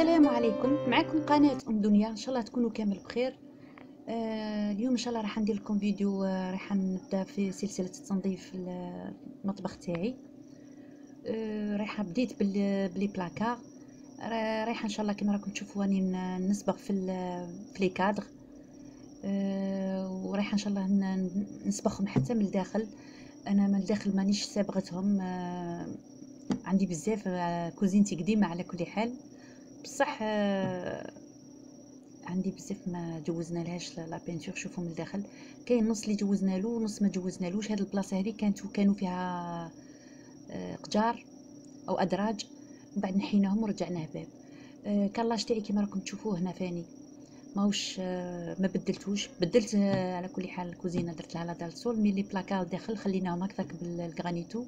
السلام عليكم. معكم قناة أم دنيا. إن شاء الله تكونوا كامل بخير. آه اليوم إن شاء الله راح ندير لكم فيديو آه راح نبدأ في سلسلة التنظيف المطبخ تاعي. آه رايحه بديت ب les placards رايحة إن شاء الله كما راكم تشوفوا راني نصبغ في في les cadres آه ورايحة إن شاء الله نصبغهم حتى من الداخل. أنا من الداخل مانيش صابغتهم آه عندي بزاف كوزينتي قديمة على كل حال. بصح آه، عندي بزاف ما جوزنا لهاش la peinture شوفوا من الداخل. كاين نص اللي جوزنا له ونص ما جوزنالوش هاد البلاصة هذه كانت كانوا فيها آه، قجار أو أدراج. من بعد نحيناهم ورجعناه باب. آه، carrelage تاعي كيما راكم تشوفوه هنا فاني. ماهوش ما بدلتوش. بدلت على كل حال الكوزينة درت لها la dalle de sol. mais les placards داخل خليناهم هكذاك بال granito.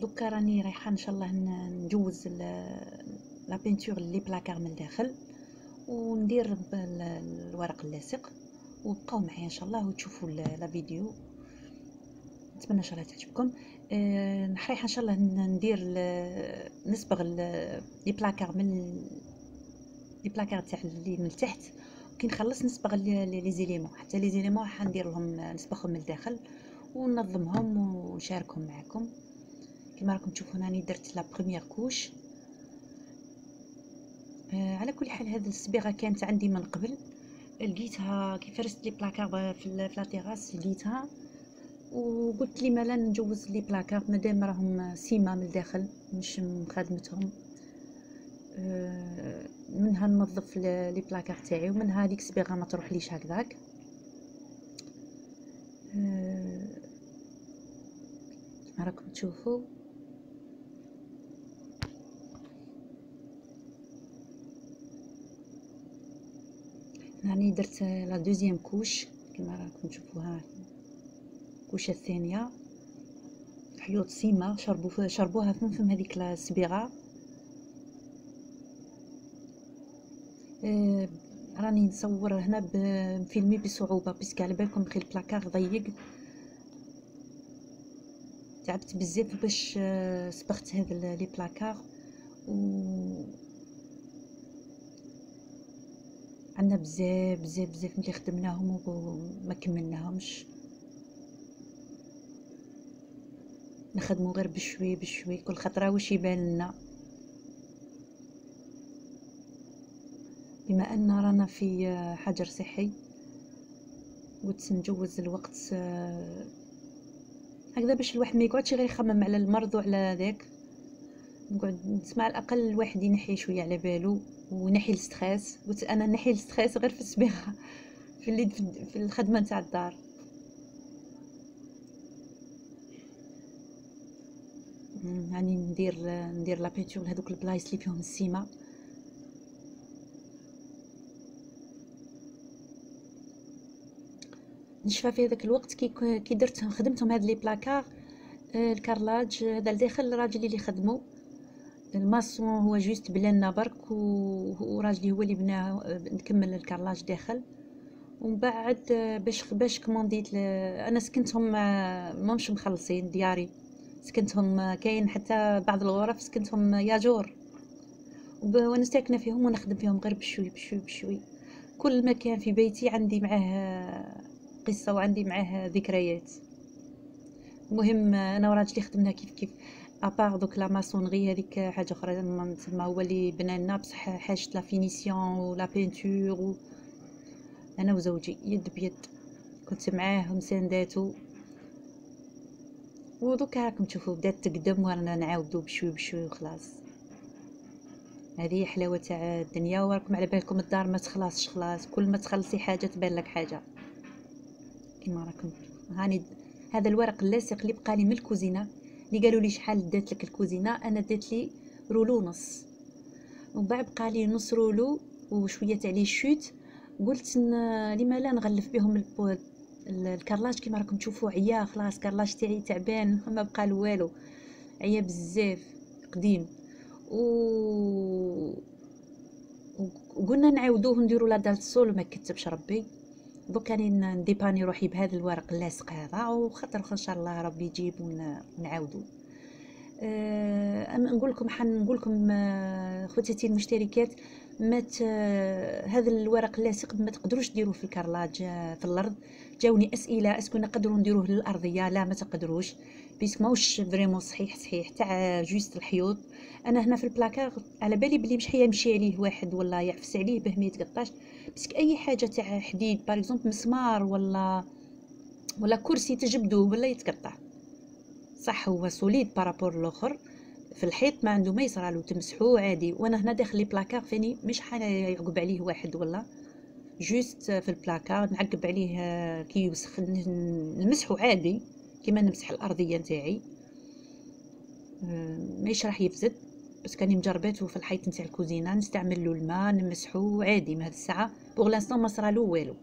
دوكا راني رايحة إن شاء الله نجوز la peinture les placards من الداخل وندير الورق اللاصق وبقاو معايا إن شاء الله وتشوفوا la vidéo. نتمنى إن شاء الله تعجبكم. أه رايحة إن شاء الله ندير نصبغ les placards من les placards تاع اللي من التحت كي نخلص نصبغ les éléments. حتى les éléments حندير لهم نصبغهم من الداخل. وننظمهم ونشاركهم معكم. كما راكم تشوفون راني درت la première couche آه على كل حال هذه الصبيغة كانت عندي من قبل. لقيتها كي فرست les placards في la terrasse لقيتها. وقلت لي مالا نجوز les placards مادام راهم سيما من الداخل مش مخدمتهم. آه منها ننظف les placards تاعي ومنها ديك الصبيغه ما تروحليش هكذاك كما راكم تشوفوا راني درت la deuxième couche كما راكم تشوفوها. ال couche الثانية. حيوط سيما. شربوا شربوها فم فم هذيك الصبيغه آه راني نصور هنا نفيلمي بصعوبة parce que على بالكم بخي البلاكار ضيق. تعبت بزاف باش آه، صبغت هذا لي بلاكار و عندنا بزاف بزاف بزاف ملي خدمناهم وما كملناهمش. نخدمو غير بشوي بشوي كل خطرة واش يبان لنا. بما أن رانا في آه، حجر صحي قلت نجوز الوقت آه، هكذا باش الواحد ما يقعدش غير يخمم على المرض وعلى ذاك نقعد نسمع على الأقل الواحد ينحي شوية على بالو ونحي ال stress. قلت أنا نحي ال stress غير في الصبيغه في اللي في الخدمة نتاع الدار. يعني ندير ندير la peinture لهذوك البلايص اللي فيهم السيمه نشفى في هذاك الوقت كي كي درت خدمتهم هاد les placards آه، ال carrelage هذا الداخل الراجل اللي خدمو. ال maçon هو juste بنالنا برك وراجلي هو اللي بنا نكمل ال carrelage داخل. ومن بعد آه، باش باش كومونديت أنا سكنتهم ماهمش مخلصين دياري. سكنتهم آه، كاين حتى بعض الغرف سكنتهم ياجور. وأنا ساكنة فيهم ونخدم فيهم غير بشوي بشوي بشوي. كل مكان في بيتي عندي معاه قصة وعندي معاه ذكريات. المهم أنا وراجلي خدمنا كيف كيف. à part donc la maçonnerie هذيك حاجة أخرى تما هو اللي بنى لنا بصح حاجة la finition ou la peinture و... أنا وزوجي يد بيد. كنت معاه مسانداتو ودوكا راكم تشوفوا بدات تقدم وأنا نعاودو بشوي بشوي وخلاص. هذه حلاوة تاع الدنيا وراكم على بالكم الدار ما تخلصش خلاص. كل ما تخلصي حاجة تبان لك حاجة. كما راكم هاني هذا الورق اللاصق اللي بقى لي من الكوزينة اللي قالوا لي شحال دات لك الكوزينة أنا دات لي rouleau نص. ومن بعد بقى لي نص rouleau وشوية تاع les chutes. قلت لما لا نغلف بهم ال carrelage كما راكم تشوفوا عيا خلاص carrelage تاعي تعبان ما بقى له والو. عيا بزاف قديم. و وقلنا نعاودوه نديرو لا دال سول ما كتبش ربي. دوك راني نديباني روحي بهذا الورق اللاصق هذا وخاطر إن شاء الله ربي يجيب ونعاودو آه نقول لكم حنقول لكم آه خواتاتي المشتركات ما هذا الورق اللاصق ما تقدروش ديروه في الكرلاج آه، في الأرض. جاوني أسئلة اسكو نقدروا نديروه للأرضية؟ لا ما تقدروش. parce que ماهوش vraiment صحيح صحيح تاع juste الحيوط. أنا هنا في البلاكار على بالي بلي مش يمشي عليه واحد ولا يعفس عليه باه ما يتقطعش. parce que اي حاجة تاع حديد باغ مسمار ولا ولا كرسي تجبدوه ولا يتقطع. صح هو solide par rapport الآخر في الحيط ما عنده ما يصرالو تمسحوه عادي. وأنا هنا داخل les placards فاني مش يعقب عليه واحد ولا. juste في البلاكار نعقب عليه كي يوسخ نمسحو عادي. كيما نمسح الأرضية نتاعي. ماهيش راح يفسد بس كاني مجرباته في الحيط نتاع الكوزينة نستعمل له الماء نمسحو عادي من هاد الساعة. بوغ لانستون ما صرالو والو.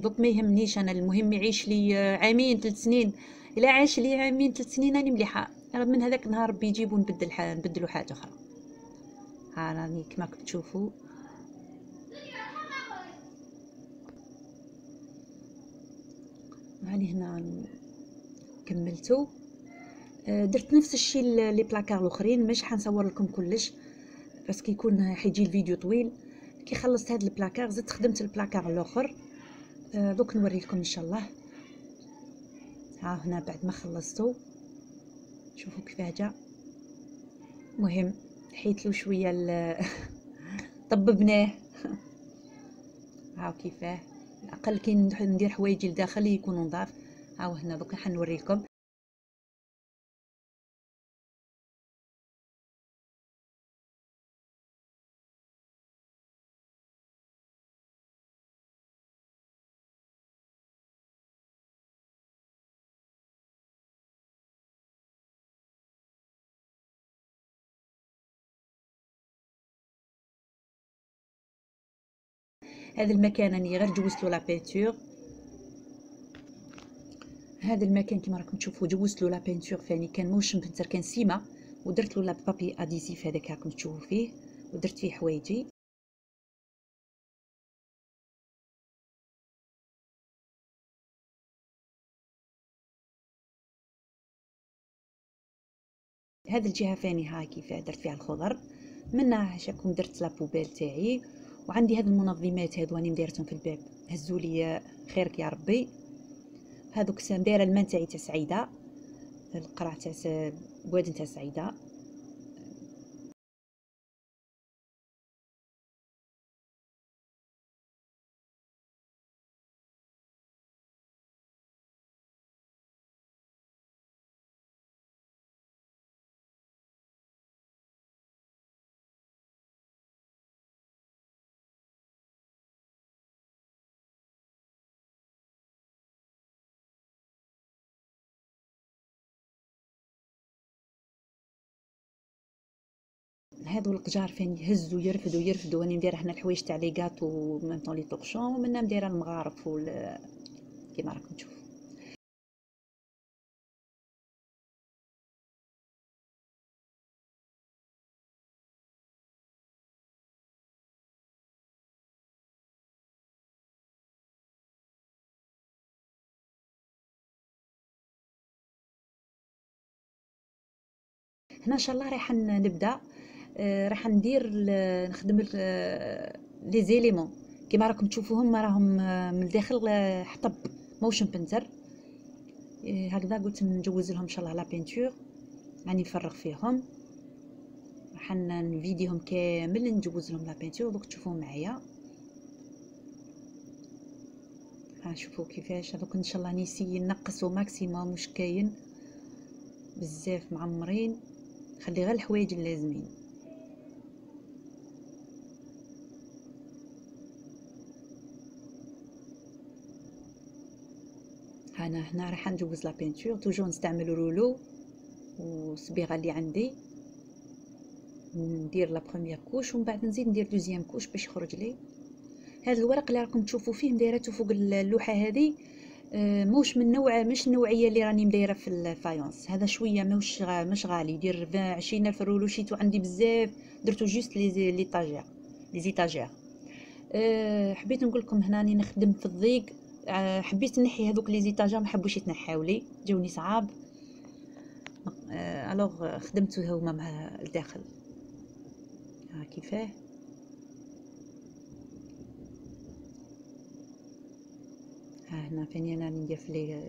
دوك ما يهمنيش أنا المهم يعيش لي عامين ثلاث سنين. إلا عاش لي عامين ثلاث سنين راني مليحة. من هذاك النهار بيجيبو نبدل حاجة نبدلو حاجة أخرى. ها راني كما كنتو تشوفوا هاني هنا كملتو. آه، درت نفس الشيء les placards الأخرين مش حنصور لكم كلش بس كيكون حيجي الفيديو طويل. كي خلصت هاد البلاكار زدت خدمت البلاكار الأخر. آه، دوك نوري لكم إن شاء الله. ها هنا بعد ما خلصتو. شوفوا كيفاه جا مهم حيت له شوية طببناه. هاو كيفاه. أقل كي ندير حوايجي لداخل يكونوا نضاف هاو هنا دوك حنوريكم. هذا المكان راني غير جوزت له la peinture هذا المكان كما راكم تشوفوا جوزت له la peinture فاني كان موش مبنتر كان سيما ودرت له papier adhésif هذاك راكم تشوفوا فيه ودرت فيه حوايجي. هذه الجهة فاني هاي كيف درت فيها الخضر. منها شاكم درت لا بوبيل تاعي وعندي هاد المنظمات هادو راني مديرتهم في الباب. هزوا لي خيرك يا ربي. هادوك دايره الماء تاعي تاع سعيدة القرع تاع بوادن تاع سعيدة. هادو القجار فين يهزوا يرفدوا يرفدوا راني ندير هنا الحوايج تاع لي غاتو ميم طون لي طوكشون ومنا مديرة المغارف وال كيما راكم تشوفوا هنا إن شاء الله رايحة نبدأ. راح ندير نخدم les éléments كيما راكم تشوفوهم راهم آه، من الداخل آه، حطب موش مبنتر هكذا قلت نجوز لهم إن شاء الله la peinture راني نفرغ فيهم. راح نفيديهم كامل نجوز لهم la peinture دوك تشوفوا معايا. ها شوفوا كيفاش. هذوك إن شاء الله n'essaye نقصوا maximum واش كاين. بزاف معمرين. خلي غير الحوايج اللازمين. أنا هنا راح نجوز la peinture toujours نستعمل rouleau والصبيغه اللي عندي. ندير la première couche ومن بعد نزيد ندير deuxième couche باش يخرج لي. هذا الورق اللي راكم تشوفوا فيه مدايرته فوق اللوحة هذه آه، موش من نوع مش النوعية اللي راني مدايرة في ال faïence. هذا شوية موش مش غالي. يدير 20 ألف rouleau. شيتو عندي بزاف. درتو juste les les étagères. les étagères. أه حبيت نقول لكم هنا راني نخدم في الضيق. حبيت نحي هذوك les étages ما حبوش يتنحاو لي جاوني صعاب. آه، الوغ خدمته هما مع الداخل. ها كيفاه؟ ها هنا فاني أنا ندير في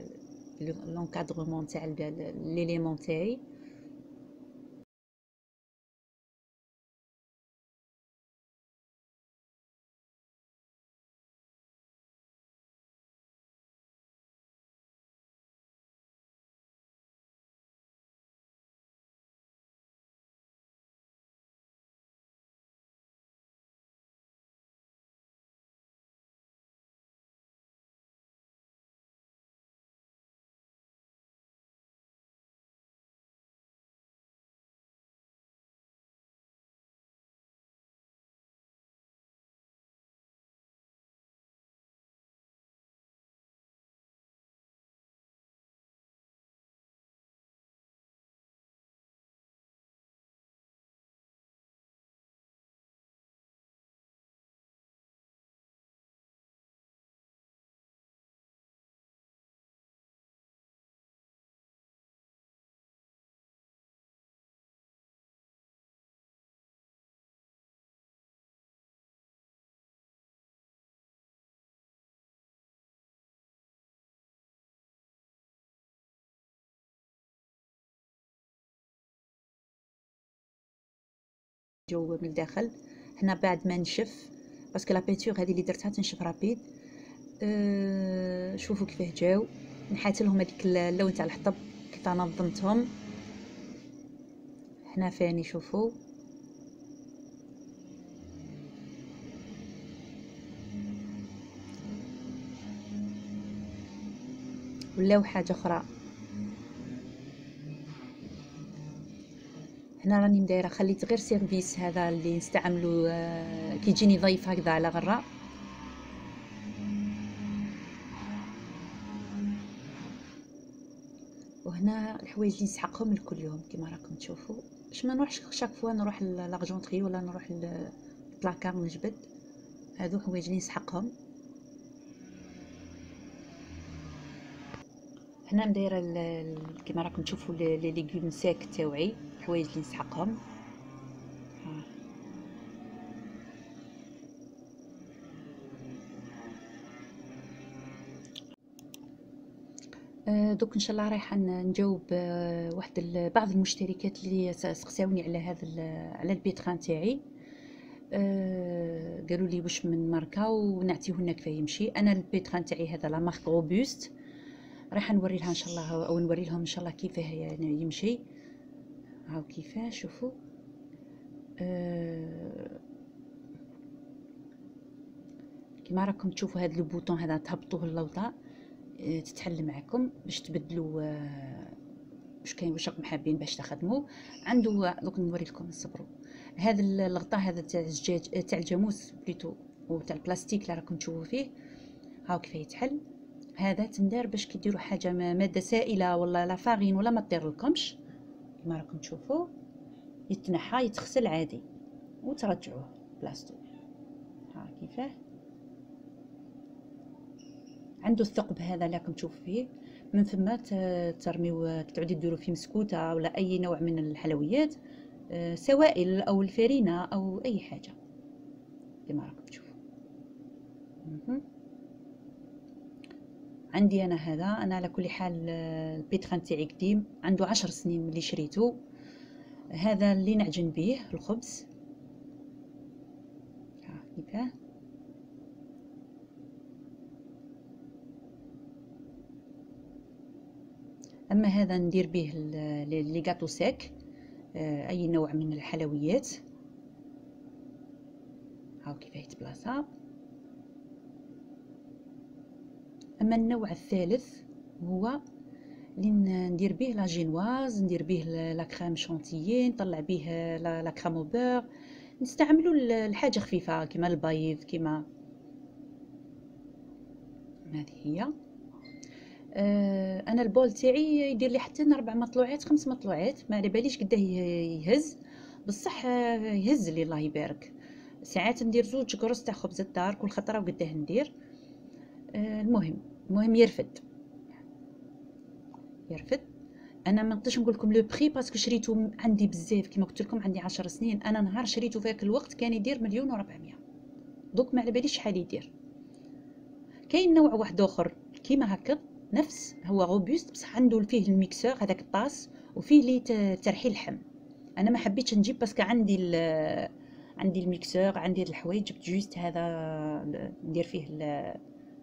لونكادغمون تاع ليليمون تاعي جو من الداخل. هنا بعد ما نشف parce que la peinture هذه اللي درتها تنشف rapide. أه شوفوا كيفاه جاو. نحات لهم هذيك اللون تاع الحطب كيف نظمتهم. هنا فاني شوفوا ولاو حاجة أخرى. هنا راني مدايرة خليت غير service هذا اللي نستعملو آه، كيجيني ضيف هكذا على غرة وهنا الحوايج اللي نسحقهم لكل يوم كما راكم تشوفوا باش ما نروحش chaque fois نروح l'argenterie ولا نروح للبلاكار نجبد هادو حوايج اللي نسحقهم. هنا مدايرة كما راكم تشوفوا les légumes secs تاوعي. الحوايج اللي نسحقهم. آه، دوك إن شاء الله رايحة نجاوب آه، واحد بعض المشتركات اللي سقساوني على هذا على ال pétrin تاعي. أه قالوا لي واش من ماركة ونعطيهم كيفاه يمشي. أنا ال pétrin تاعي هذا la marque روبوست. رايحة نوري لها إن شاء الله أو نوري لهم إن شاء الله كيفاه يعني يمشي. هاو كيفاه؟ شوفوا. أه كما راكم تشوفوا هذا البوطون هذا تهبطوه اللوطه أه تتحل معكم باش تبدلوا أه واش كاين واش راكم حابين باش تخدموا. عنده دوك نوري لكم نصبروا هذا الغطاء هذا تاع الزجاج تاع الجاموس بليتو وتاع البلاستيك اللي راكم تشوفوا فيه. هاو كيف يتحل. هذا تندار باش كديروا حاجة مادة سائلة ولا لا فارين ولا ما طير لكمش. كما راكم تشوفوا يتنحى يتغسل عادي وترجعوه بلاصتو ها كيفاه؟ عنده الثقب هذا اللي راكم تشوفوا فيه. من ثم ترميو تعودي ديروا فيه مسكوتة ولا أي نوع من الحلويات آه، سوائل أو الفرينة أو أي حاجة كما راكم تشوفوا عندي أنا هذا. أنا على كل حال آه، البيتخان تاعي قديم عنده عشر سنين ملي شريته. هذا اللي نعجن به الخبز. كيفاه؟ أما هذا ندير به لي غاتو ساك آه، أي نوع من الحلويات. هاو كيف يتبلاصا. أما النوع الثالث هو اللي ندير به la génoise ندير به la crème chantilly نطلع به la crème au beurre نستعملوا الحاجة خفيفة كما البيض كما هذه هي. آه أنا ال bol تاعي يدير لي حتى أربع مطلوعات خمس مطلوعات. ما على باليش قداه يهز. بصح يهز لي الله يبارك. ساعات ندير زوج قرص تاع خبز الدار كل خطرة وقداه ندير. آه المهم المهم يرفد. يرفد. أنا ما نقدرش نقول لكم le prix parce que شريته عندي بزاف. كما قلت لكم عندي عشر سنين. أنا نهار شريته في ذاك الوقت كان يدير مليون و400 دوك ما على باليش شحال يدير. كاين نوع واحد آخر. كيما هكا. نفس. هو روبوست بصح عنده فيه ال mixeur هذاك الطاس وفيه اللي ترحي اللحم أنا ما حبيتش نجيب parce que عندي عندي ال mixeur عندي الحوايج جبت juste هذا ندير فيه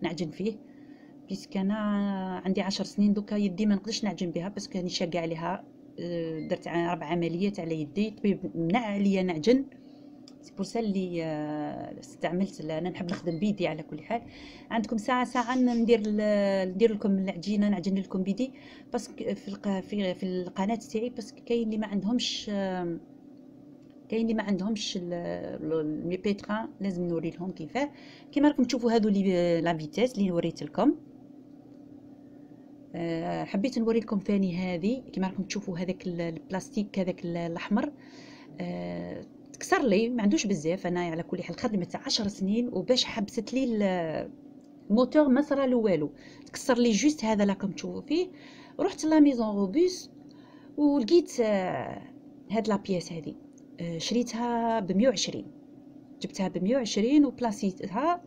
نعجن فيه. puisque أنا عندي عشر سنين دوكا يدي ما نقدرش نعجن بها parce que راني شاقه عليها. آه، درت ربع عمليات على يدي الطبيب منع عليا نعجن. c'est pour اللي آه، استعملت أنا نحب نخدم بيدي على كل حال. عندكم ساعة ساعة ندير ندير لكم العجينة نعجن لكم بيدي. parce que في في في القناة تاعي parce que كاين اللي ما عندهمش كاين اللي ما عندهمش les pétrins لازم نوري لهم كيفاه. كيما راكم تشوفوا هادو les la vitesse اللي وريت لكم. حبيت نوري لكم ثاني هذه. كما راكم تشوفوا هذاك البلاستيك هذاك الأحمر. أه تكسر لي ما عندوش بزاف. أنا على كل حال خدمت عشر سنين وباش حبست لي الموتور ما صرا له والو. تكسر لي juste هذا راكم تشوفوا فيه. رحت la maison روبوس ولقيت أه هاد la pièce هذه. شريتها ب 120 جبتها ب 120 وبلاصيتها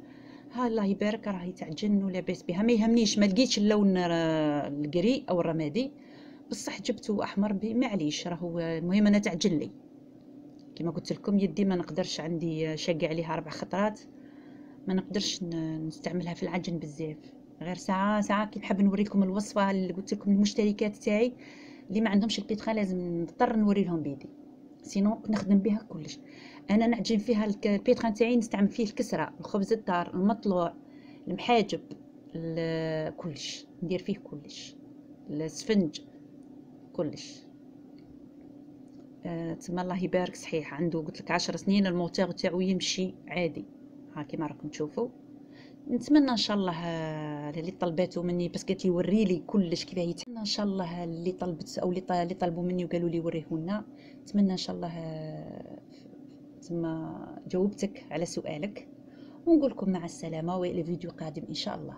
ها الله يبارك راهي تعجن ولاباس بها. ما يهمنيش ما لقيتش اللون ال gris أو الرمادي. بصح جبته أحمر معليش راهو المهم أنا تعجن لي. كما قلت لكم يدي ما نقدرش عندي شاقي عليها أربع خطرات. ما نقدرش نستعملها في العجن بزاف. غير ساعة ساعة كي نحب نوريكم الوصفة اللي قلت لكم المشتركات تاعي اللي ما عندهمش البيتخا لازم نضطر نوري لهم بيدي. سينو نخدم بها كلش. أنا نعجن فيها البيتخا تاعي نستعمل فيه الكسرة الخبز الدار المطلوع المحاجب كلش ندير فيه كلش السفنج كلش. آه تما الله يبارك صحيح عنده قلت لك عشر سنين الموتور تاعو يمشي عادي. ها كيما راكم تشوفوا. نتمنى إن شاء الله آه، اللي طلباتو مني بس قالت لي وري لي كلش كيفاه يتمنى إن شاء الله اللي طلبت أو اللي طلبوا مني وقالوا لي وريه لنا نتمنى إن شاء الله ثم جاوبتك على سؤالك ونقول لكم مع السلامة وإلى فيديو قادم إن شاء الله.